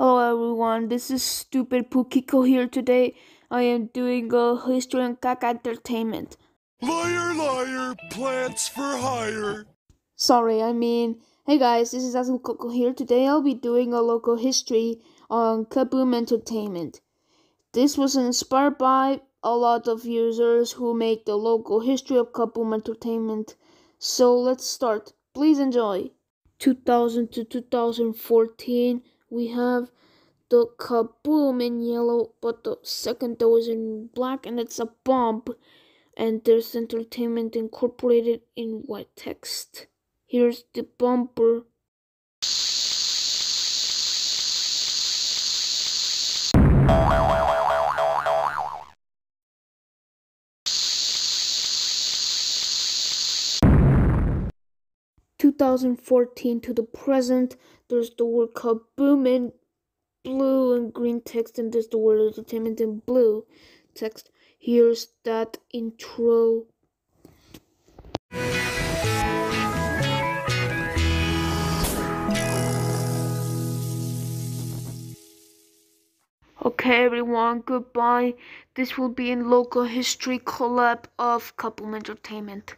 Hello everyone, this is Stupid Pukiko here today. I am doing a history and caca entertainment. Liar, liar, plants for hire. Sorry, I mean, hey guys, this is Azul Coco here. Today I'll be doing a logo history on Kaboom Entertainment. This was inspired by a lot of users who make the logo history of Kaboom Entertainment. So let's start. Please enjoy. 2000 to 2014 we have the kaboom in yellow, but the second though is in black and it's a bomb. And there's entertainment incorporated in white text. Here's the bumper. Two thousand fourteen to the present, there's the word called boom in blue and green text, and there's the word entertainment in blue text. Here's that intro. Okay, everyone, goodbye. This will be in logo history collab of Kaboom Entertainment.